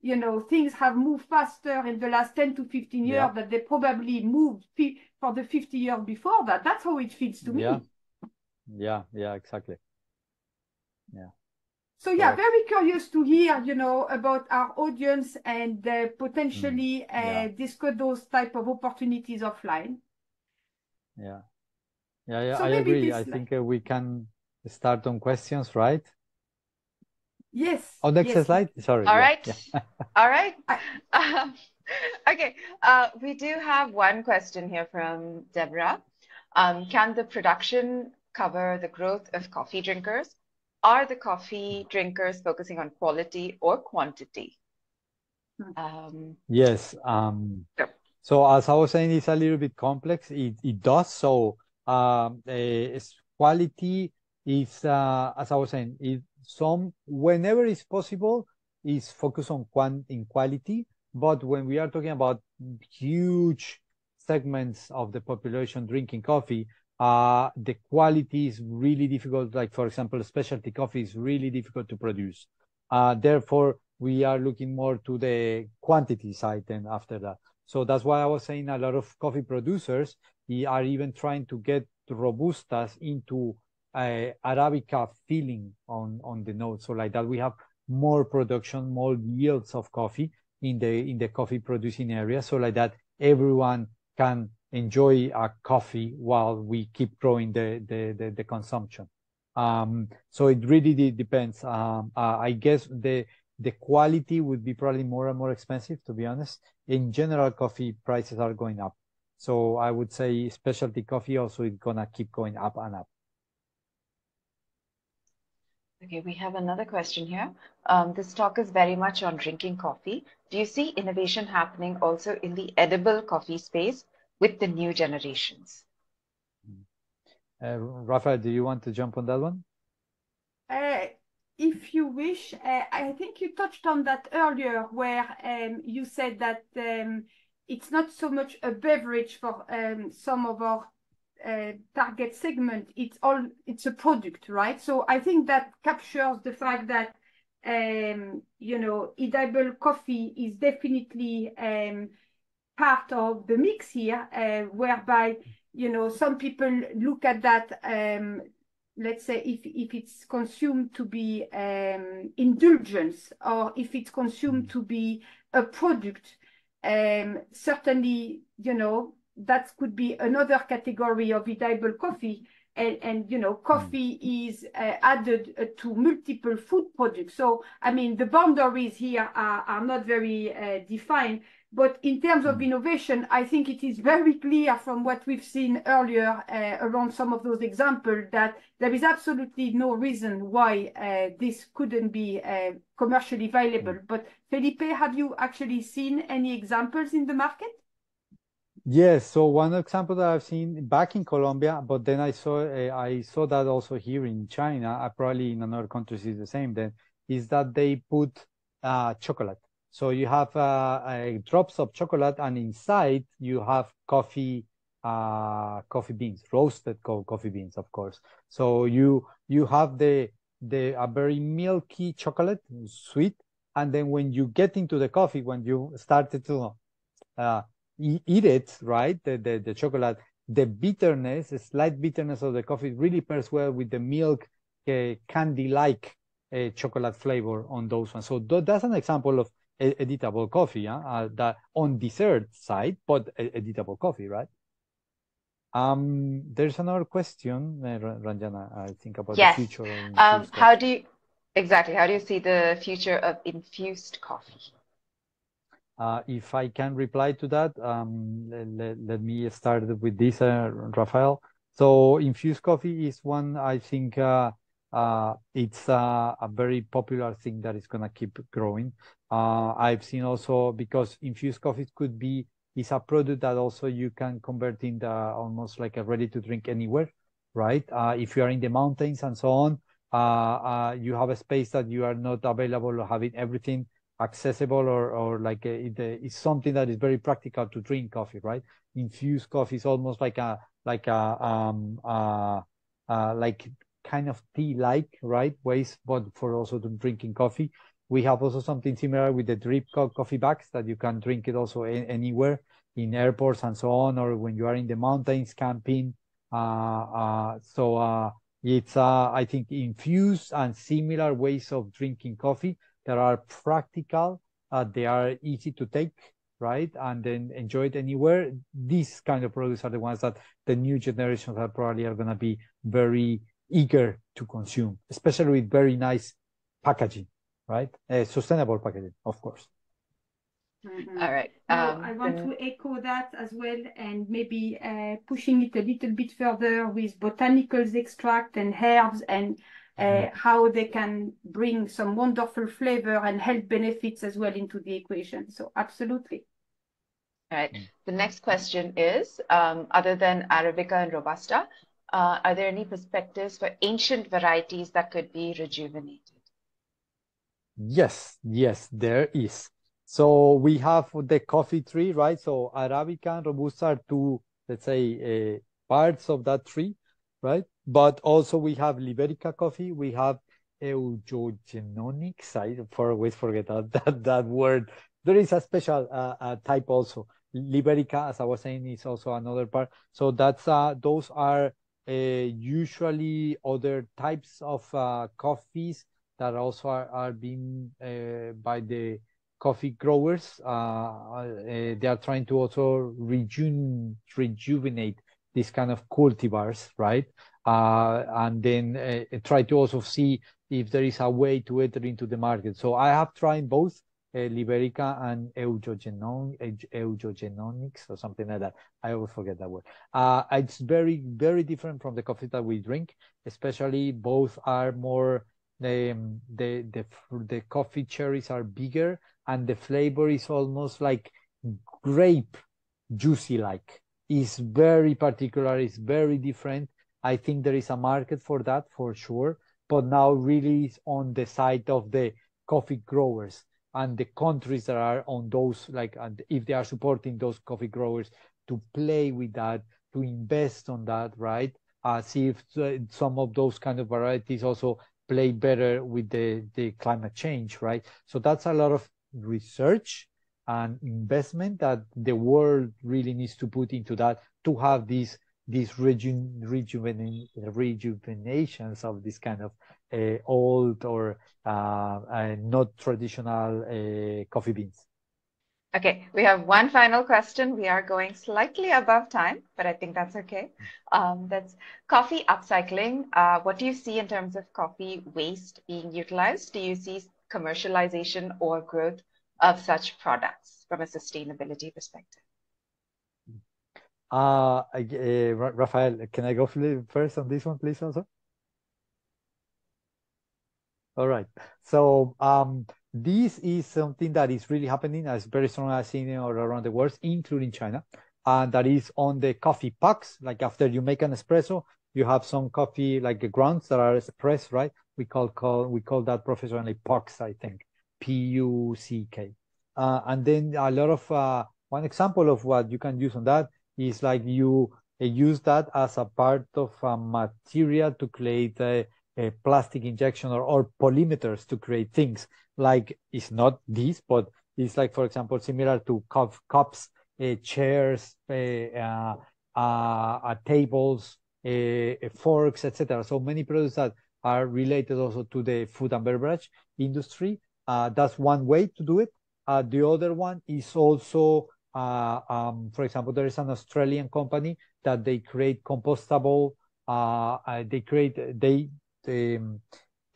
you know, things have moved faster in the last 10 to 15 years yeah. that they probably moved for the 50 years before that? That's how it feels to yeah. me. Yeah, yeah, exactly. Yeah. So yeah, very curious to hear, you know, about our audience and uh, potentially mm, yeah. uh, discuss those type of opportunities offline. Yeah. Yeah, yeah, so I agree. I think uh, we can start on questions, right? Yes. On next yes. slide. Sorry. All yeah, right. Yeah. [LAUGHS] [LAUGHS] All right. [LAUGHS] Um, okay. Uh, we do have one question here from Deborah. Um, can the production cover the growth of coffee drinkers? Are the coffee drinkers focusing on quality or quantity? Hmm. Um, yes. Um, So as I was saying, it's a little bit complex. It, it does so um, uh, quality is, uh, as I was saying, is some whenever it's possible is focus on quant in quality. But when we are talking about huge segments of the population drinking coffee, uh, the quality is really difficult. Like for example, specialty coffee is really difficult to produce. Uh, therefore, we are looking more to the quantity side then after that. So that's why I was saying a lot of coffee producers are even trying to get robustas into uh, arabica feeling on on the note so like that we have more production more yields of coffee in the in the coffee producing area. So like that everyone can enjoy a coffee while we keep growing the the the, the consumption. Um, so it really depends. Um, uh, i guess the the quality would be probably more and more expensive to be honest. In general coffee prices are going up so I would say specialty coffee also is gonna keep going up and up. Okay, we have another question here. Um, this talk is very much on drinking coffee. Do you see innovation happening also in the edible coffee space with the new generations? Uh, Raphaëlle, do you want to jump on that one? Uh, if you wish, uh, I think you touched on that earlier, where um, you said that um, it's not so much a beverage for um, some of our uh, target segment. It's all it's a product, right? So I think that captures the fact that um, you know edible coffee is definitely um, part of the mix here, uh, whereby you know some people look at that. Um, let's say if if it's consumed to be um, indulgence or if it's consumed to be a product um, certainly, you know, that could be another category of edible coffee. And, and you know, coffee mm. is uh, added uh, to multiple food products. So, I mean, the boundaries here are, are not very uh, defined. But in terms of mm. innovation, I think it is very clear from what we've seen earlier uh, around some of those examples that there is absolutely no reason why uh, this couldn't be uh, commercially viable. Mm. But Felipe, have you actually seen any examples in the market? Yes. So one example that I've seen back in Colombia, but then I saw uh, I saw that also here in China. Uh, probably in another countries is the same. Then is that they put uh, chocolate so you have uh, drops of chocolate, and inside you have coffee, uh, coffee beans, roasted co coffee beans, of course. So you you have the the a very milky chocolate, sweet, and then when you get into the coffee, when you started to uh, eat it, right, the, the the chocolate, the bitterness, the slight bitterness of the coffee really pairs well with the milk uh, candy-like uh, chocolate flavor on those ones. So th that's an example of editable coffee, uh, that on dessert side, but editable coffee, right? Um, there's another question, uh, Ranjana, I think about yes. the future. Um, how do you exactly? How do you see the future of infused coffee? Uh, if I can reply to that, um, let, let, me start with this, uh, Raphaëlle. So infused coffee is one I think uh, uh, it's a very popular thing that is gonna keep growing. Uh, I've seen also because infused coffee could be is a product that also you can convert into almost like a ready to drink anywhere, right? Uh, if you are in the mountains and so on, uh, you have a space that you are not available or having everything accessible or, or like it, it's something that is very practical to drink coffee, right? Infused coffee is almost like a, like a, um, uh, uh, like kind of tea-like, right? Ways, but for also drinking coffee. We have also something similar with the drip coffee bags that you can drink it also anywhere in airports and so on, or when you are in the mountains camping. Uh, uh, so uh, it's, uh, I think, infused and similar ways of drinking coffee that are practical. Uh, they are easy to take, right? And then enjoy it anywhere. These kind of products are the ones that the new generations are probably are going to be very eager to consume, especially with very nice packaging, right? Uh, sustainable packaging, of course. Mm-hmm. All right. Um, I want then... to echo that as well and maybe uh, pushing it a little bit further with botanicals extract and herbs and uh, mm-hmm. how they can bring some wonderful flavor and health benefits as well into the equation. So absolutely. All right. Mm. The next question is, um, other than Arabica and Robusta, uh, are there any perspectives for ancient varieties that could be rejuvenated? Yes, yes, there is. So we have the coffee tree, right? So Arabica and Robusta are two, let's say, uh, parts of that tree, right? But also we have Liberica coffee, we have eugenonics. I for always forget that, [LAUGHS] that, that word. There is a special uh, uh, type also. Liberica, as I was saying, is also another part. So that's uh, those are usually other types of uh, coffees that also are, are being uh, by the coffee growers. they are trying to also reju rejuvenate these kind of cultivars, right? and then try to also see if there is a way to enter into the market. So I have tried both uh, Liberica and eugenonics or something like that. I always forget that word. Uh, it's very, very different from the coffee that we drink, especially both are more, um, the, the, the coffee cherries are bigger and the flavor is almost like grape juicy like. It's very particular, it's very different. I think there is a market for that for sure, but now really is on the side of the coffee growers and the countries that are on those, like, and if they are supporting those coffee growers to play with that, to invest on that, right? Uh, see if some of those kind of varieties also play better with the, the climate change, right? So that's a lot of research and investment that the world really needs to put into that to have these these reju rejuven rejuvenations of this kind of uh, old or uh, uh, not traditional coffee beans. Okay, we have one final question. We are going slightly above time, but I think that's okay. Um, that's coffee upcycling. Uh, what do you see in terms of coffee waste being utilized? Do you see commercialization or growth of such products from a sustainability perspective? Uh, uh, Raphaëlle, can I go first on this one, please, also? All right. So um, this is something that is really happening as very strong as seen all around the world, including China. And that is on the coffee packs. Like after you make an espresso, you have some coffee like the grounds that are pressed, right? We call call we call that professionally pucks, I think. P U C K. Uh, and then a lot of uh, one example of what you can use on that is like you uh, use that as a part of a material to create a, a plastic injection or, or polymeters to create things like it's not this, but it's like, for example, similar to cup, cups, uh, chairs, uh, uh, uh tables, forks, etc. So many products that are related also to the food and beverage industry. that's one way to do it. Uh, the other one is also, uh, um, for example, there is an Australian company that they create compostable. Uh, uh they create they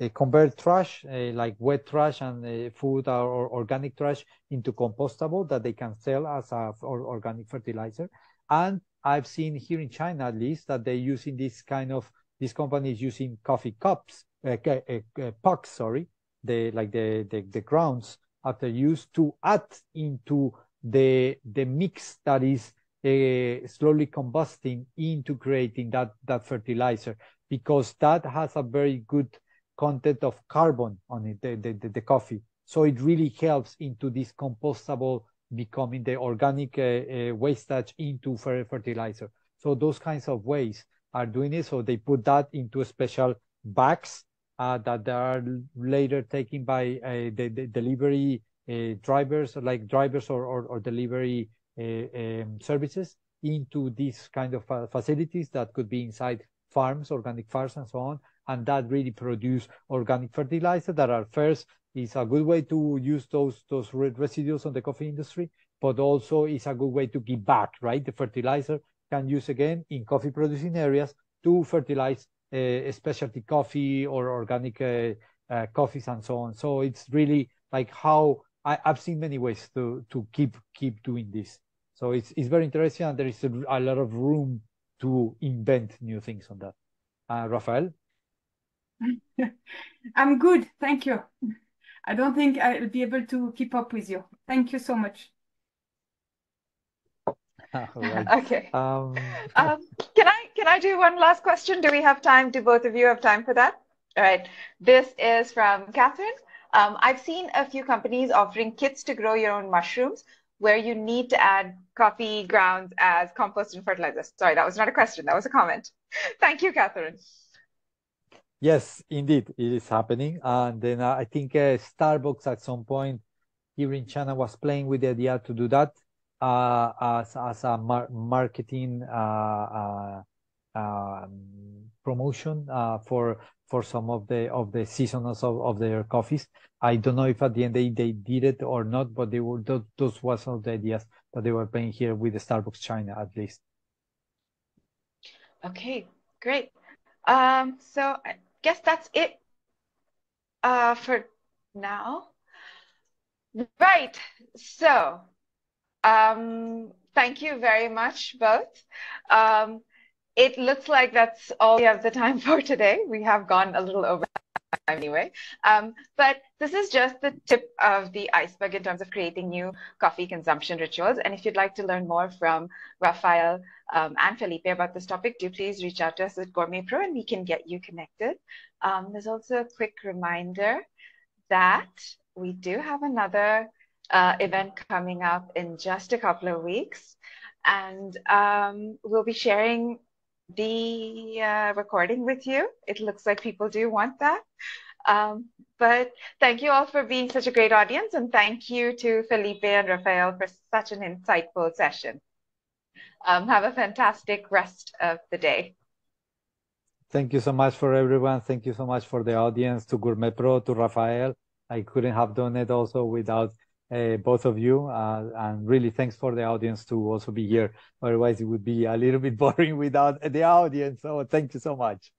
convert trash uh, like wet trash and food or, or, organic trash into compostable that they can sell as a or organic fertilizer. And I've seen here in China at least that they're using this kind of this company is using coffee cups, uh, uh, pucks, sorry, the like the the, the grounds after use to add into the the mix that is uh, slowly combusting into creating that that fertilizer because that has a very good content of carbon on it the, the, the coffee. So it really helps into this compostable becoming the organic uh, uh, wastage into fertilizer. So those kinds of ways are doing it. So they put that into a special bags uh, that are later taken by uh, the, the, delivery uh, drivers, like drivers or, or, or delivery um, services into these kind of facilities that could be inside farms, organic farms and so on. And that really produce organic fertilizer that are first is a good way to use those those residues on the coffee industry, but also is a good way to give back, right? The fertilizer can use again in coffee producing areas to fertilize uh, specialty coffee or organic uh, uh, coffees and so on. So it's really like how I, have seen many ways to to keep keep doing this. So it's it's very interesting, and there is a, a lot of room to invent new things on that. Uh, Raphaëlle, [LAUGHS] I'm good, thank you. I don't think I'll be able to keep up with you. Thank you so much. [LAUGHS] right. [LAUGHS] Okay. Um, um, can I can I do one last question? Do we have time? Do both of you have time for that? All right. This is from Catherine. Um, I've seen a few companies offering kits to grow your own mushrooms where you need to add coffee grounds as compost and fertilizer. Sorry, that was not a question. That was a comment. [LAUGHS] Thank you, Catherine. Yes, indeed, it is happening. And then uh, I think uh, Starbucks at some point here in China was playing with the idea to do that uh, as as a mar marketing uh, uh, um, promotion uh, for for some of the of the seasonals of, of their coffees. I don't know if at the end they, they did it or not, but they were those, those was of the ideas that they were playing here with the Starbucks China at least. Okay, great. Um, so I guess that's it uh, for now. Right. So um, thank you very much, both. Um, it looks like that's all we have the time for today. We have gone a little over anyway. Um, but this is just the tip of the iceberg in terms of creating new coffee consumption rituals. And if you'd like to learn more from Raphaëlle um, and Felipe about this topic, do please reach out to us at GourmetPro and we can get you connected. Um, there's also a quick reminder that we do have another uh, event coming up in just a couple of weeks. And um, we'll be sharing the uh, recording with you. It looks like people do want that. Um, but thank you all for being such a great audience. And thank you to Felipe and Raphaëlle for such an insightful session. Um, have a fantastic rest of the day. Thank you so much for everyone. Thank you so much for the audience, to GourmetPro, to Raphaëlle. I couldn't have done it also without uh, both of you. Uh, and really thanks for the audience to also be here. Otherwise, it would be a little bit [LAUGHS] boring without the audience. So thank you so much.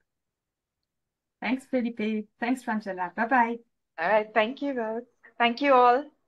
Thanks, Felipe. Thanks, Ranjana. Bye-bye. All right. Thank you both. Thank you all.